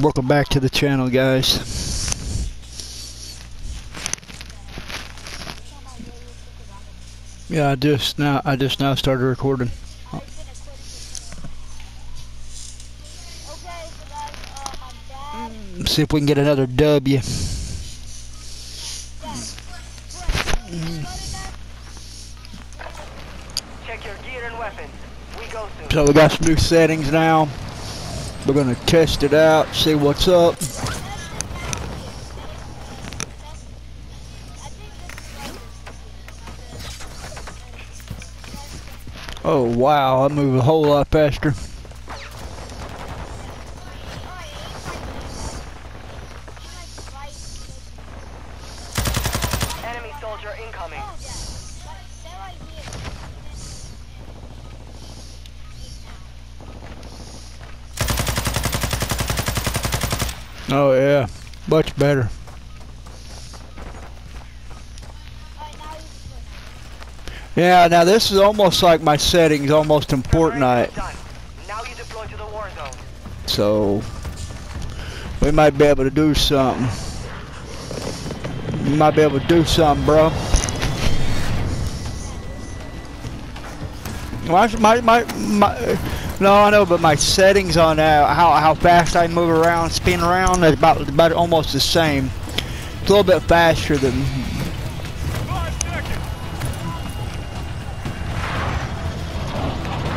Welcome back to the channel, guys. Yeah, I just now I just now started recording. Okay, so guys, my dad, See if we can get another W. Check your gear and weapons. We go soon. So we got some new settings now. We're gonna test it out, see what's up. Oh wow, I move a whole lot faster. Oh yeah, much better. Yeah, now this is almost like my settings almost in Fortnite. Now you deploy to the war zone. So we might be able to do something. We might be able to do something, bro. My, my, my, my, no, I know, but my settings on uh, how how fast I move around, spin around, is about about almost the same. It's a little bit faster than.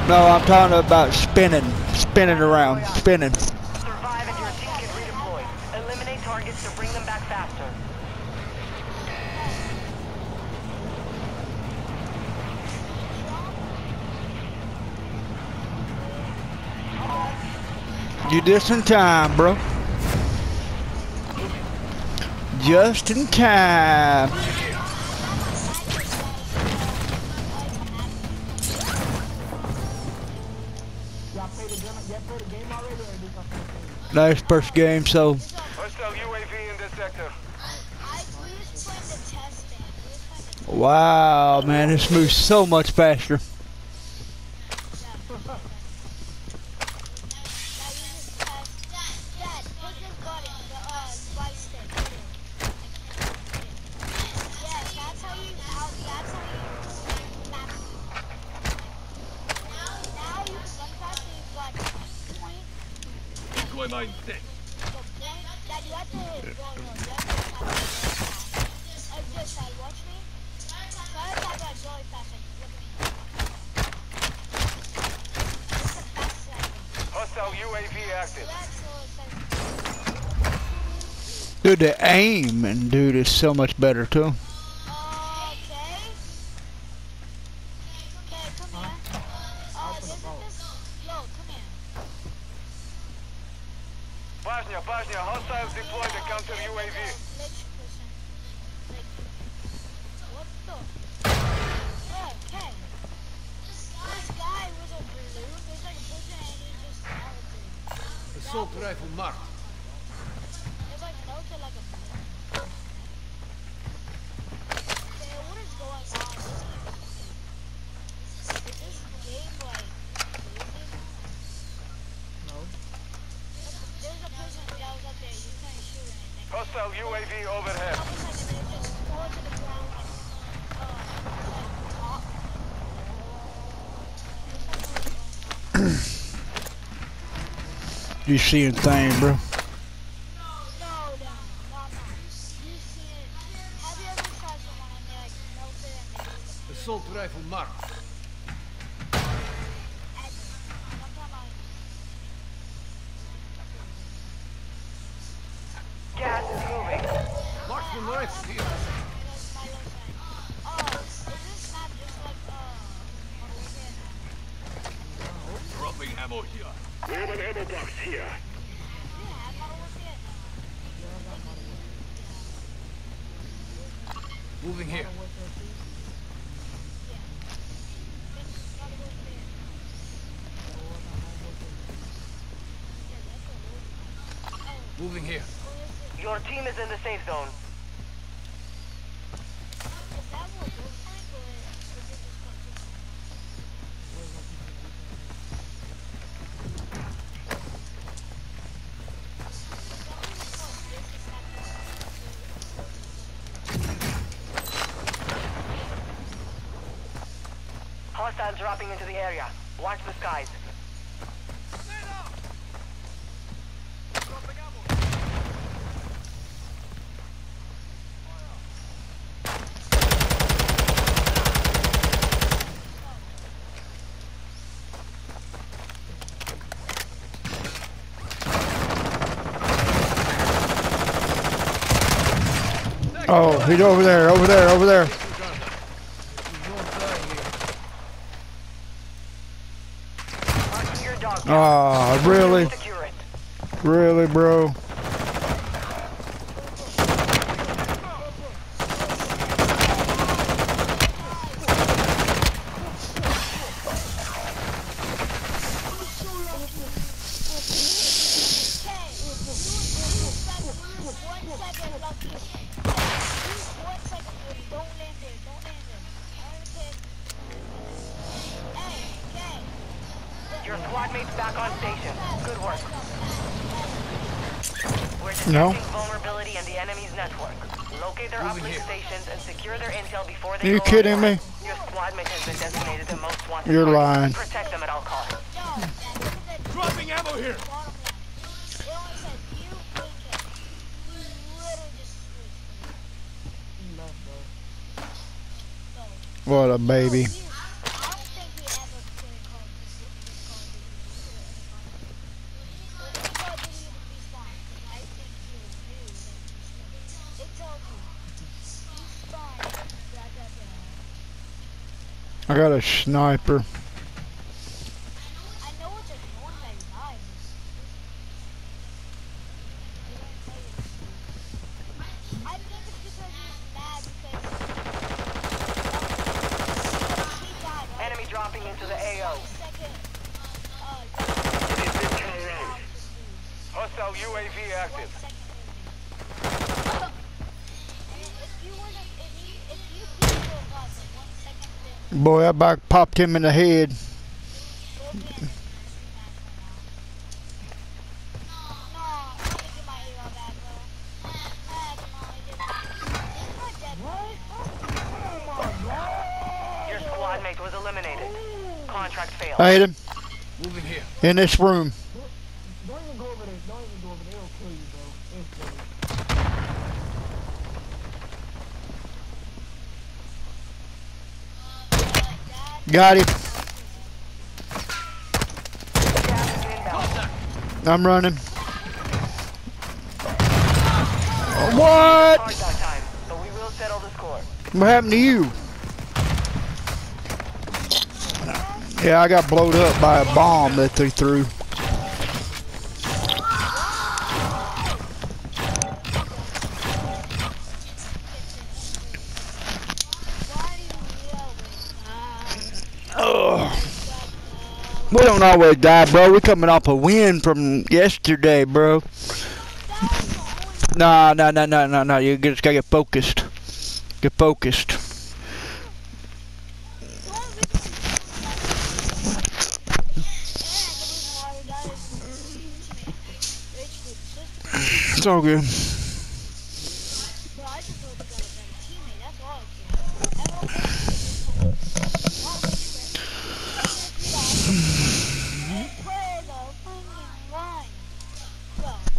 No, I'm talking about spinning, spinning around, spinning. Survive and your team can redeploy. Eliminate targets to bring them back faster. You just in time, bro. Just in time. Nice first game, so Hostile UAV in this sector. wow, man, this moves so much faster. Hostile UAV active. Dude, the aim and dude is so much better too. Okay. Okay, come here. Uh, this is this. Yo, come here. Bosnia, Bosnia, hostiles deployed to counter UAV. Glitch person. Like, what the? Okay. This guy was a blue. There's like a person and he just melted. Assault rifle marked. It's like melted like a blue. Okay, what is going on? Is this game like crazy? No. There's a person that was up there. You can't shoot anything. Hostile UAV overhead. All of a sudden, they just fall to the ground. Uh, like, top. You seeing thing, bro? Dropping into the area. Watch the skies. Oh, he's over there, over there, over there. Marking your dog. Ah, really? Really, bro? Most wanted. You're lying. Protect them at all costs. Dropping ammo here! What a baby. Sniper. I know what they're doing, they lied. I think it's because he's mad because he died, right? Enemy dropping into the AO. Second, uh, It is intel round. Hostile UAV active. second If you were to, if you, if you beat your boss in one second, then Boy, I back popped him in the head. go get him. No, I'm gonna get my AR back, bro. Come on, get it. It's not dead, bro. Your squad mate was eliminated. Contract failed. I hit him Moving here. in this room. Don't even go over there. Don't even go over there. It'll kill you, bro. Instantly. Got him. I'm running. What? What happened to you? Yeah, I got blowed up by a bomb that they threw. We don't always die, bro. We coming off a win from yesterday, bro. Nah, nah, nah, nah, nah, nah. You just gotta get focused. Get focused. It's all good.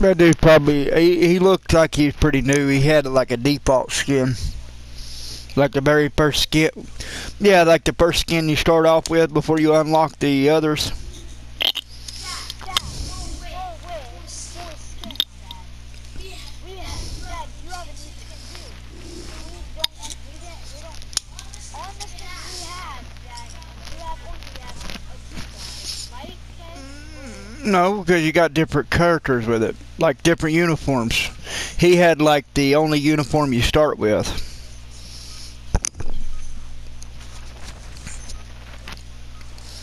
That dude probably he, he looked like he was pretty new. He had like a default skin. Like the very first skin. Yeah, like the first skin you start off with before you unlock the others. No, because you got different characters with it, like different uniforms. He had like the only uniform you start with.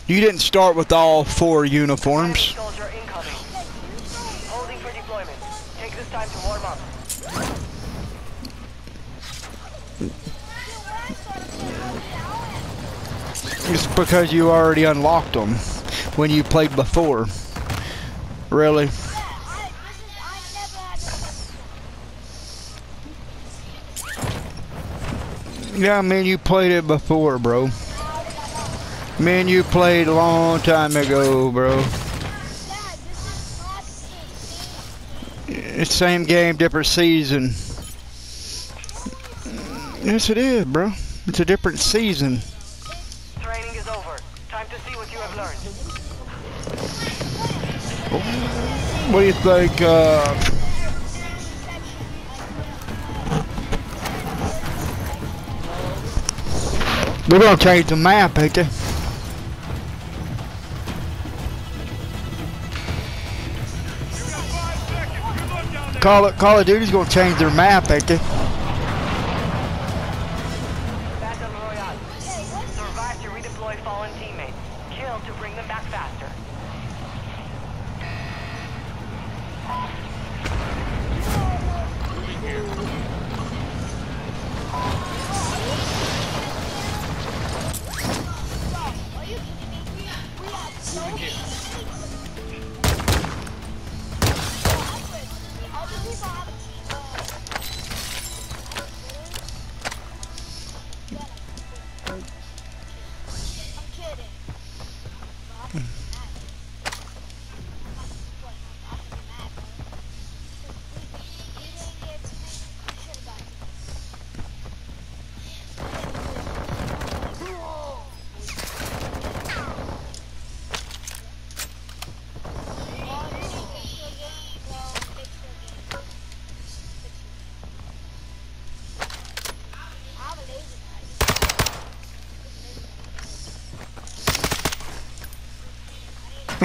You didn't start with all four uniforms. It's because you already unlocked them when you played before. Really? Yeah, man, you played it before, bro. Man, you played a long time ago, bro. Dad, this is not the same. It's same game, different season. Yes, it is, bro. It's a different season. Training is over. Time to see what you have learned. What do you think? Uh, we're gonna change the map, ain't they? Call it. Call of Duty's gonna change their map, ain't they?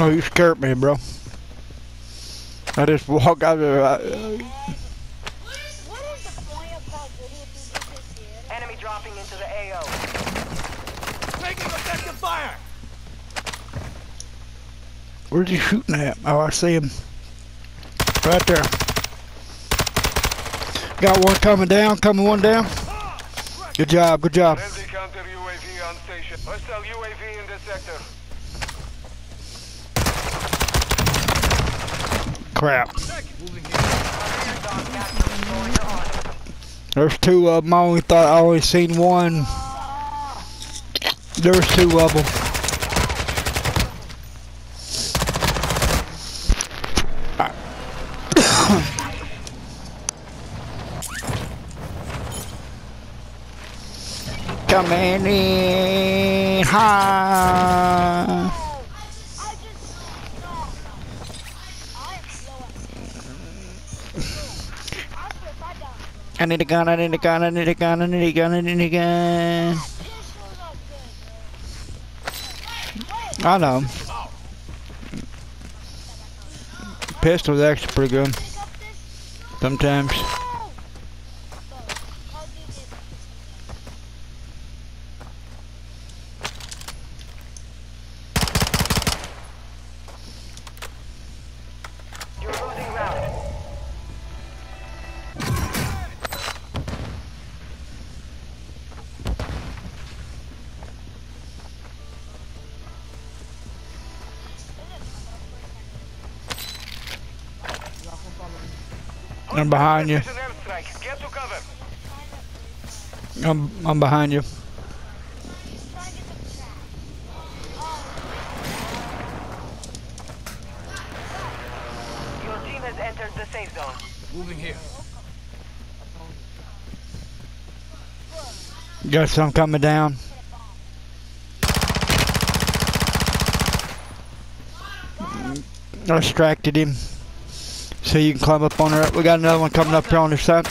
Oh, you scared me, bro. I just walked out there. I, What is the point of Call of Duty if you just get scared? Enemy dropping into the AO. Taking effective fire! where's he shooting at? Oh, I see him. Right there. Got one coming down, coming one down. Good job, good job. Friendly counter UAV on station. Hostile UAV in the sector. Crap. There's two of them. I only thought I only seen one. There's two of them. Coming in high. I just no, no. I am slow at I swear if I die. I need a gun, I need a gun, I need a gun, I need a gun, I need a gun. I know. Pistol's actually pretty good sometimes. Behind you. Precision airstrike. Get to cover. I'm I'm behind you. trying to get the trap. Your team has entered the safe zone. Moving here. Got some coming down. I distracted him. So you can climb up on her. We got another one coming up here on the side.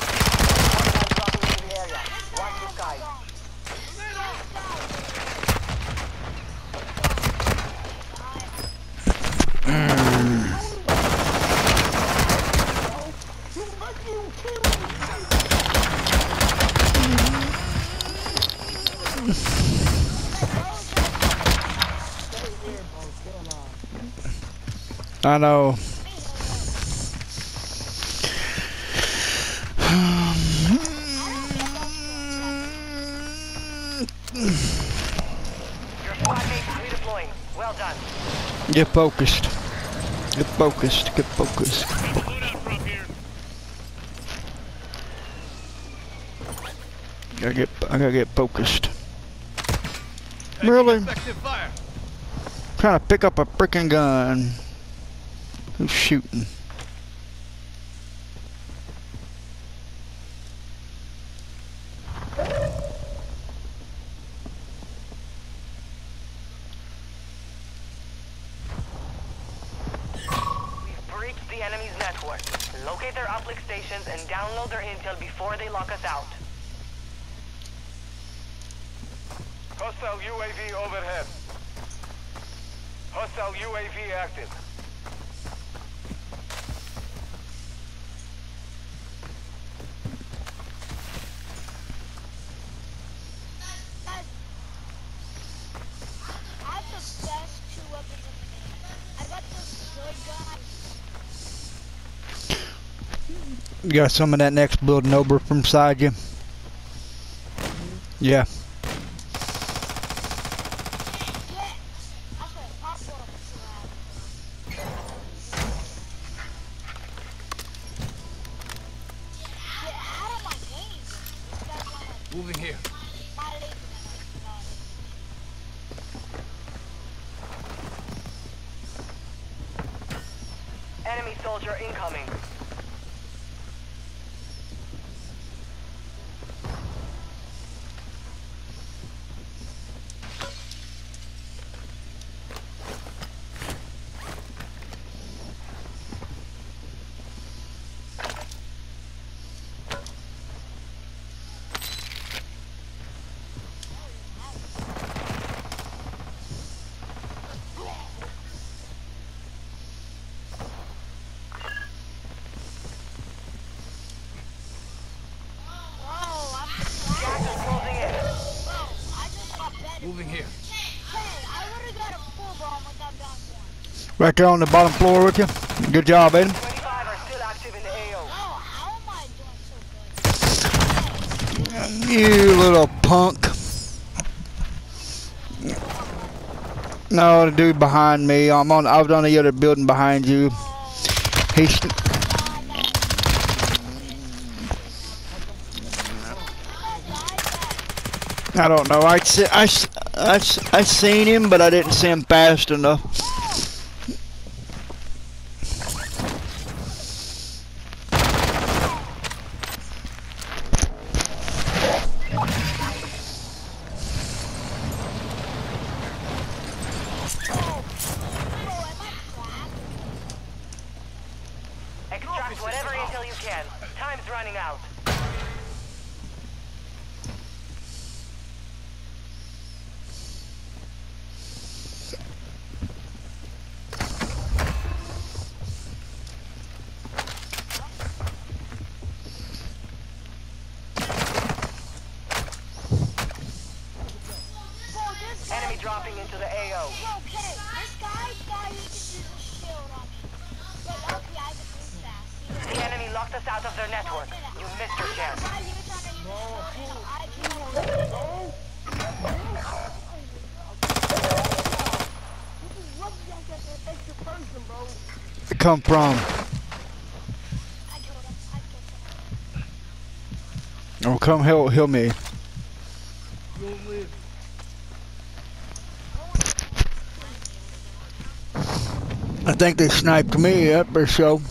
Hostiles dropping Get focused. Get focused. Get focused. I. Gotta get. I gotta get focused. Really? Trying to pick up a freaking gun. Who's shooting? You got some of that next building over from side you? Yeah. right there on the bottom floor with you. Good job, Aiden. You little punk. No, the dude behind me. I'm on. I was on the other building behind you. He's. I don't know. I I I I seen him, but I didn't see him fast enough. come from? Oh, come help, help me. I think they sniped me up or so.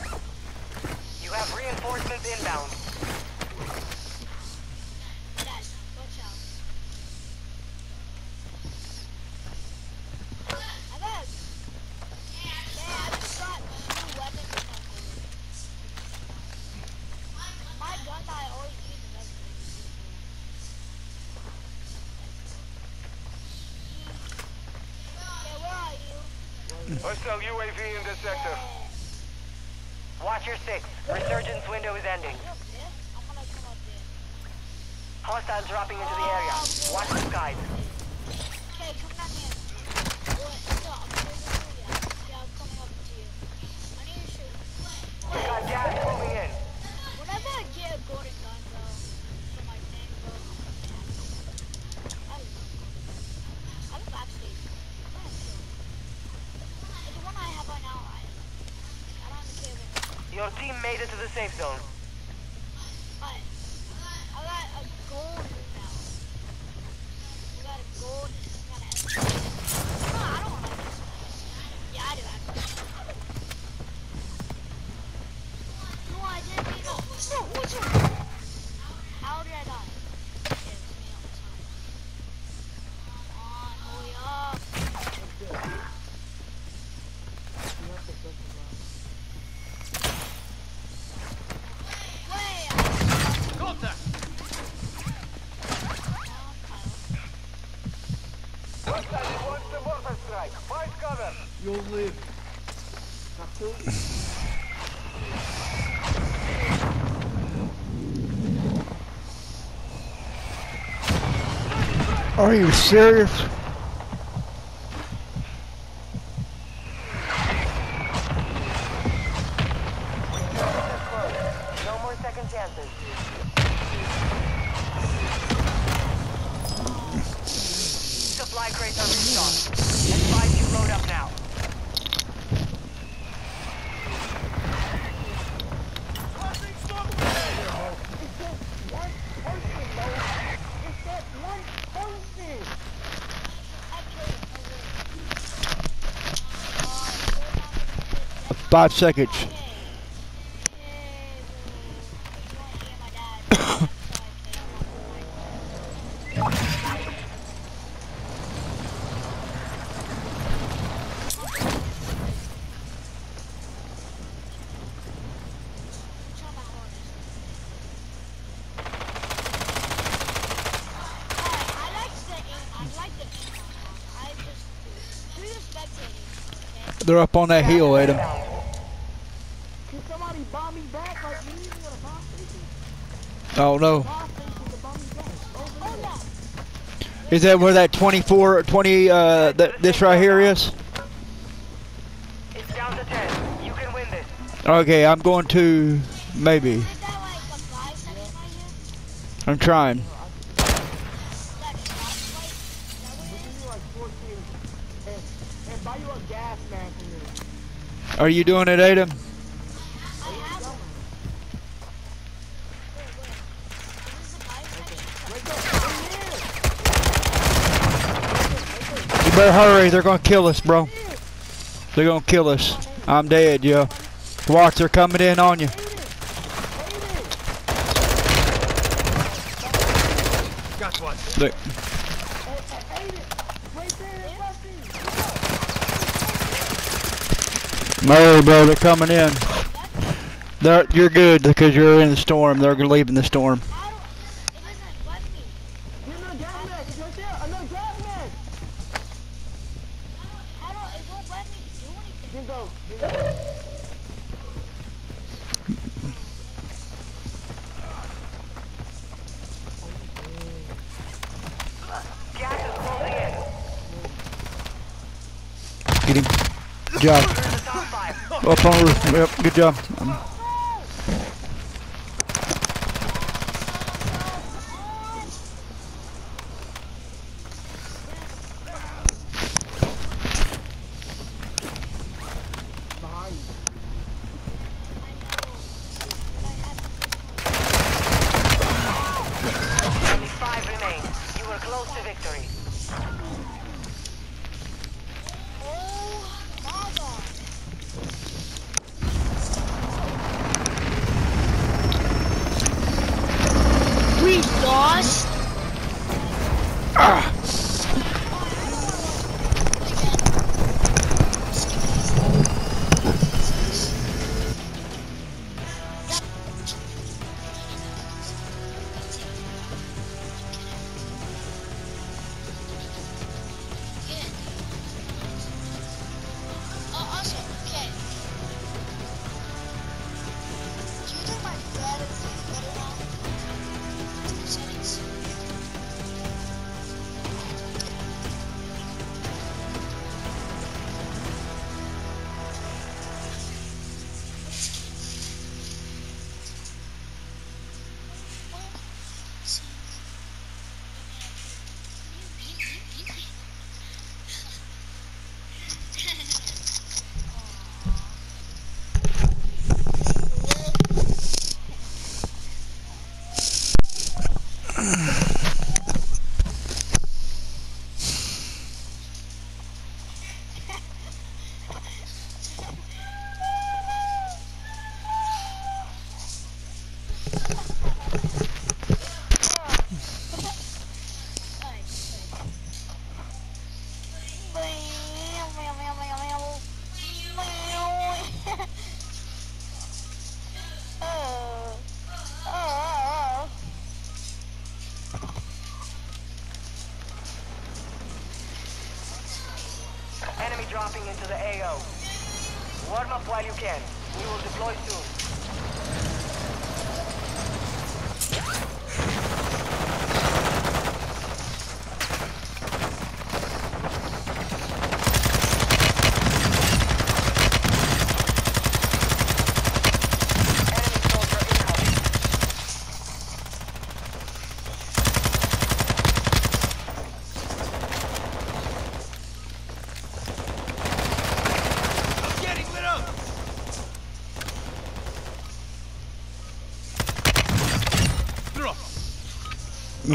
Are you serious? Spectating. Okay. They're up on that hill, Adam. Can somebody bomb me back like you need me a bomb station? Oh no. Bomb station to bomb me back. Over Hold there. up. Is that where that 24, 20, uh, th this right here is? It's down to 10. You can win this. Okay, I'm going to, maybe. I'm trying. Are you doing it, right here? I'm trying. Like a stop light? Is that what it Give is? me like 14 and, and buy you a gas mask in there. Are you doing it, Adam? I have one. Wait, wait. Is this a five second? Wake up. Hurry, they're gonna kill us, bro. They're gonna kill us. I'm dead, yo. Watch, they're coming in on you. Got one. There. No, bro, they're coming in. They're, you're good because you're in the storm. They're leaving the storm. Job. Top five. Up on roof. Yep, good job.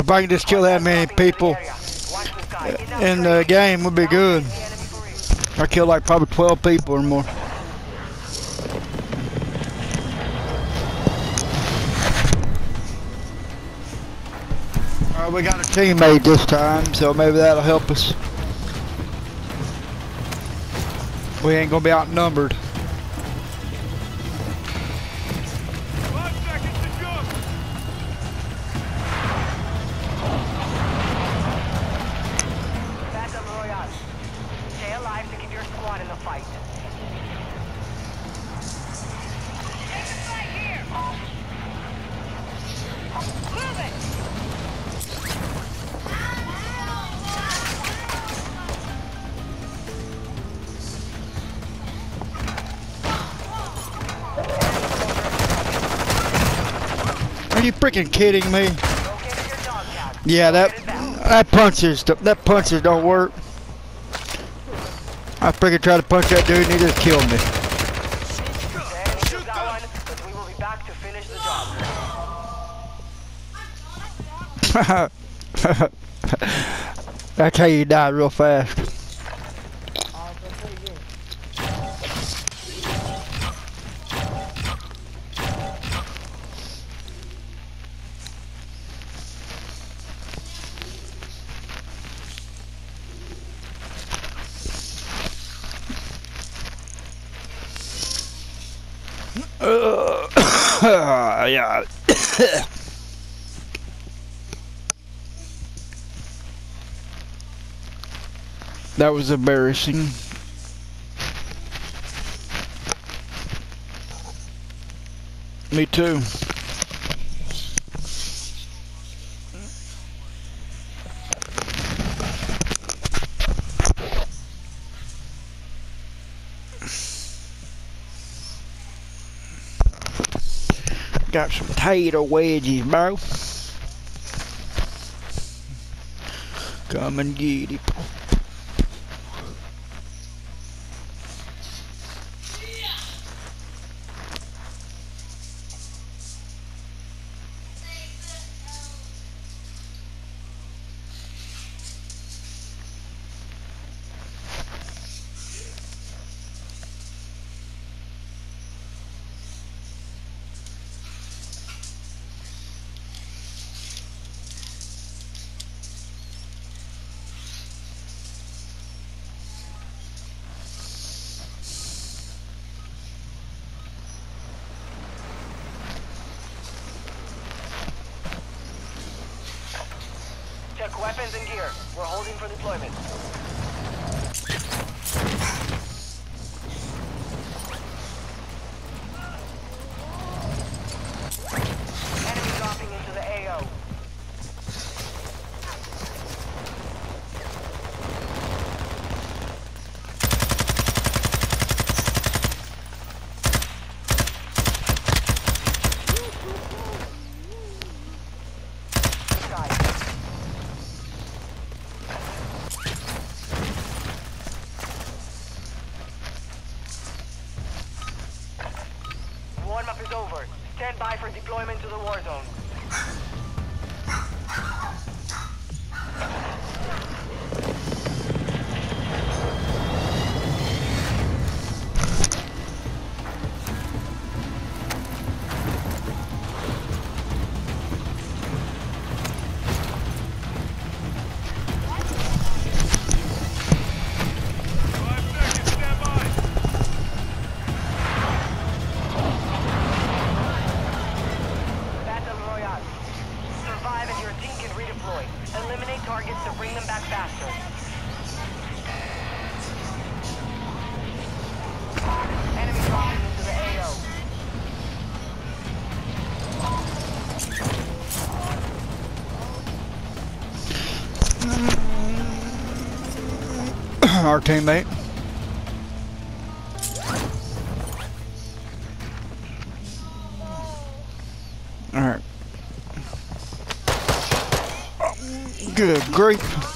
If I can just kill that many people in the game, would be good. I killed like probably 12 people or more. Alright, we got a teammate this time, so maybe that'll help us. We ain't gonna be outnumbered. Freaking kidding me? Yeah, that that punches that punches don't work. I freaking tried to punch that dude and he just killed me. That's how you die real fast. Yeah. Uh, that was embarrassing. Me too. Got some tater wedges, bro. Come and get it. Our teammate. Alright. Good grief.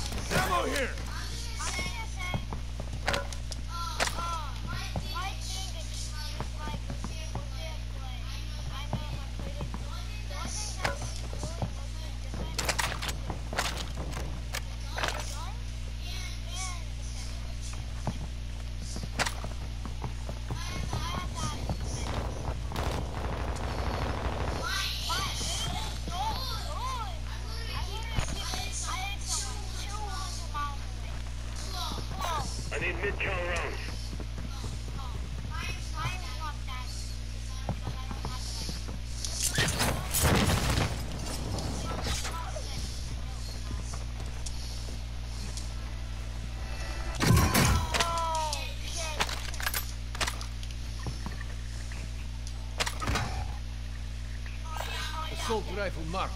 Rifle marked.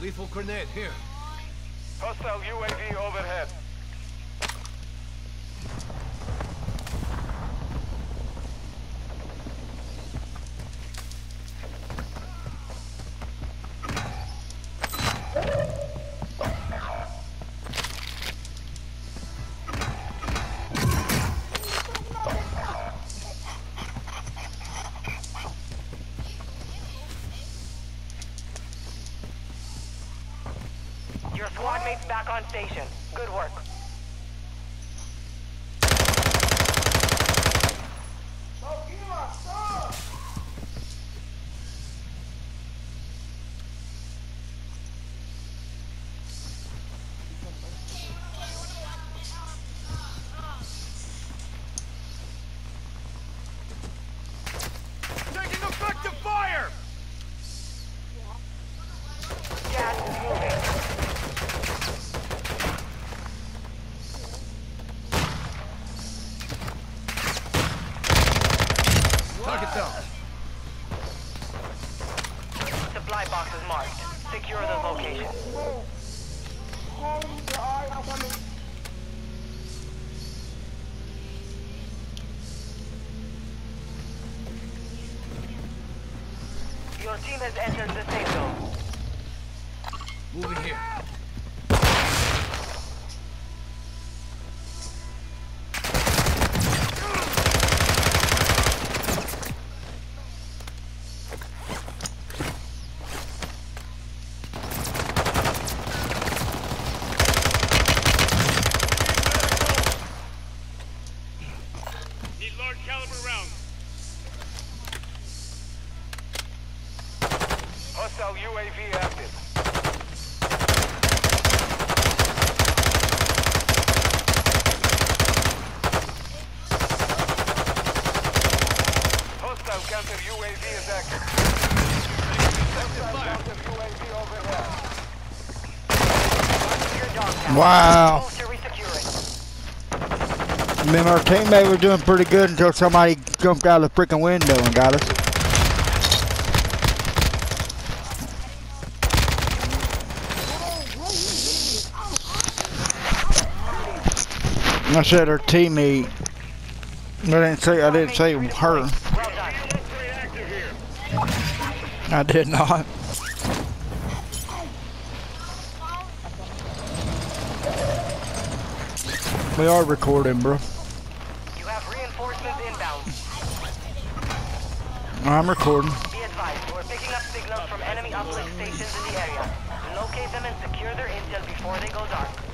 Lethal grenade here. Squad mate's back on station. Good work. Team has entered UAV active. Hostile counter UAV is active. Hostile counter UAV overhead. Your dog tag. Wow. I mean, our teammate was doing pretty good until somebody jumped out of the freaking window and got us. I said her teammate. I didn't say I didn't say her. I did not. We are recording, bro. You have reinforcements inbound. I'm recording. Be advised, we're picking up signals from enemy stations in the area. Locate them and secure their intel before they go dark.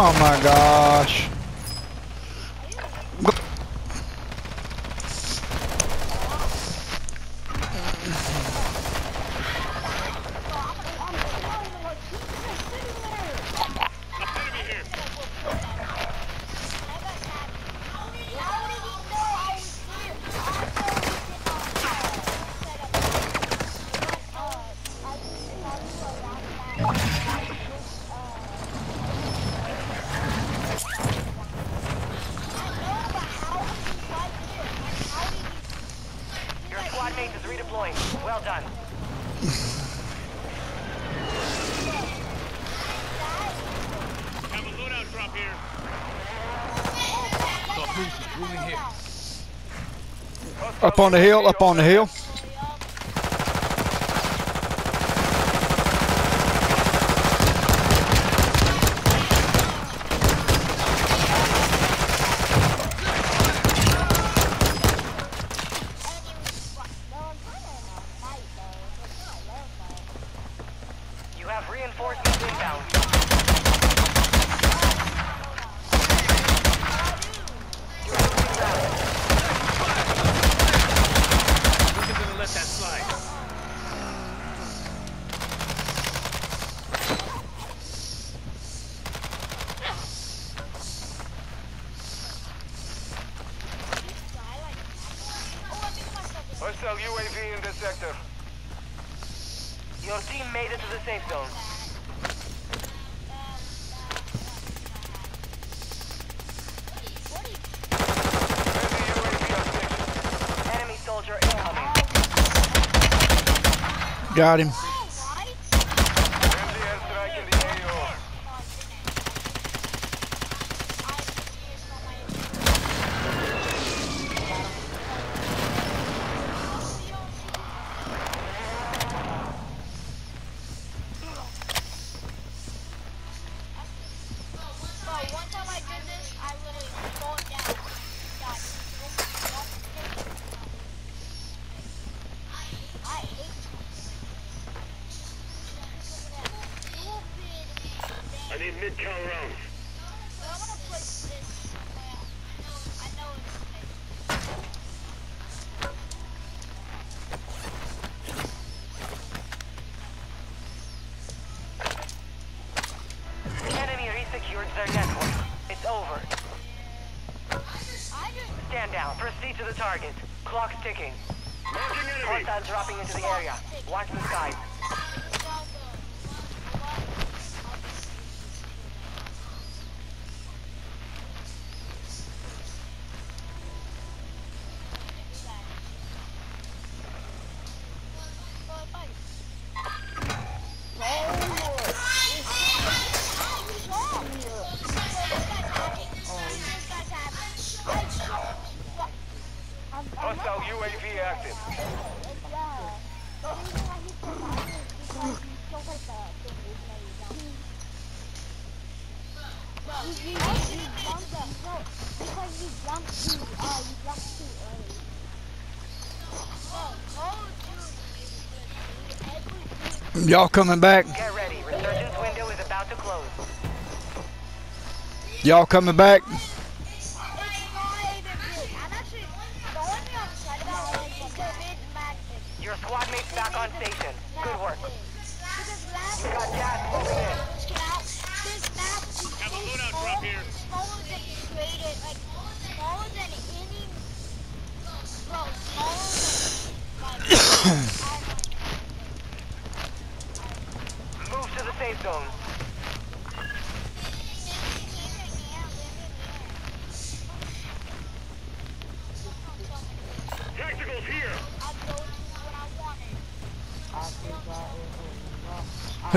Oh my gosh. Up on the hill, up on the hill. Got him. Y'all coming back? Y'all coming back?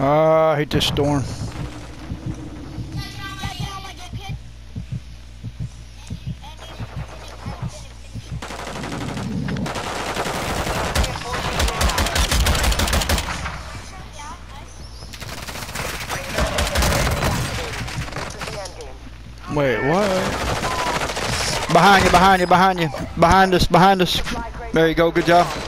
Ah, uh, I hate this storm. Wait, what? Behind you, behind you, behind you. Behind us, behind us. There you go, good job.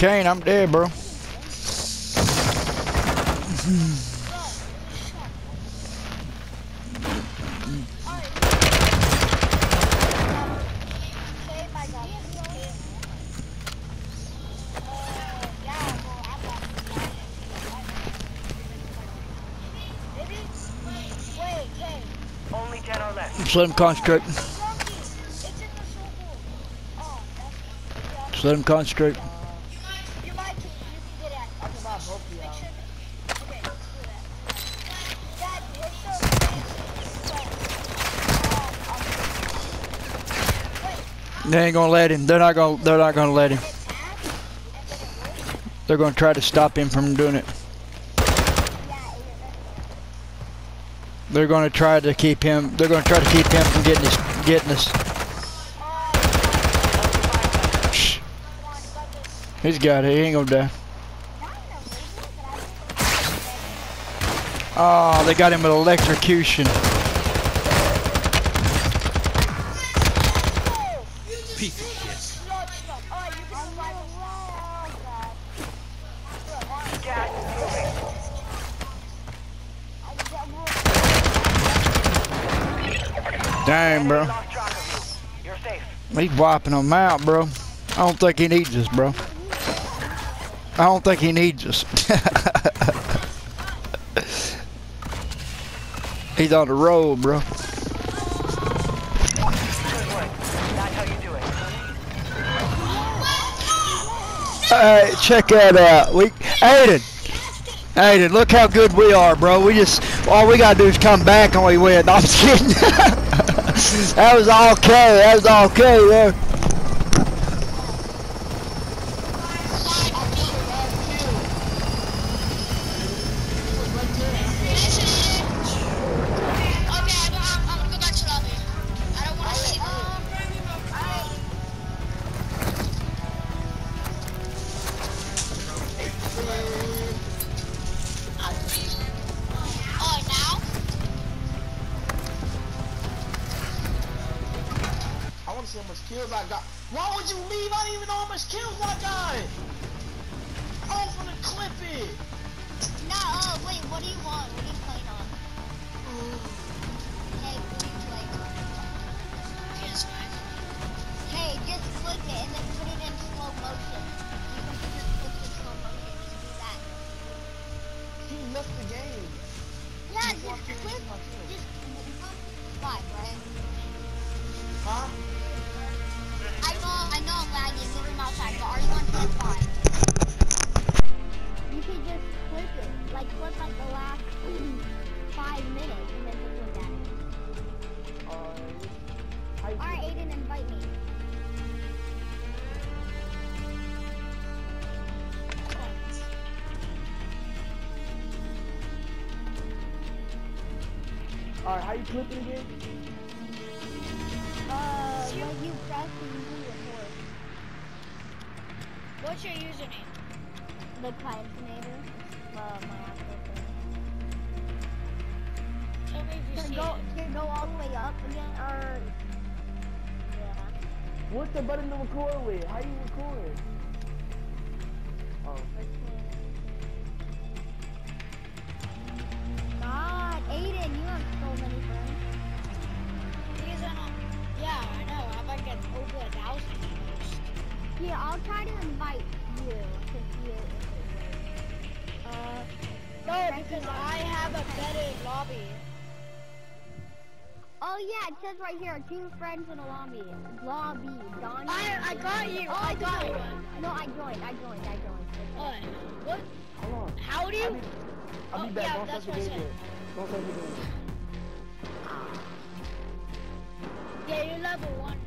Can't. I'm dead, bro. Wait, hey. Only 10 are left. Just let him concentrate. Let him concentrate. You might can, you can get at. I can buy both of Make y'all. sure that. Okay, let's do that. Dad, hit the. Um, They ain't gonna let him. They're not gonna. They're not gonna let him. They're gonna try to stop him from doing it. They're gonna try to keep him. They're gonna try to keep him from getting us. Getting us. He's got it. He ain't gonna die. Oh, they got him with electrocution. Wiping them out, bro. I don't think he needs us, bro. I don't think he needs us. He's on the road, bro. Alright, check that out. We Aiden. Aiden, look how good we are, bro. We just all we gotta do is come back and we win. I'm kidding. that was all okay. That was all okay there. Alright, how you clip it again? Uh, when you press and you record. What's your username? The Pythinator. Uh, my actual. Tell me if you Can see go, it. can go all the way up again, or... Yeah. What's the button to record with? How do you record? Right here, two friends in a lobby. Lobby, Donnie. I I got you. Oh, I got you. No, I joined, I joined, I joined. What? What? Hold on. How do I'll you? be, I'll be Oh, back. yeah, Don't that's touch what I the game said. Don't touch the game. Yeah, you're level one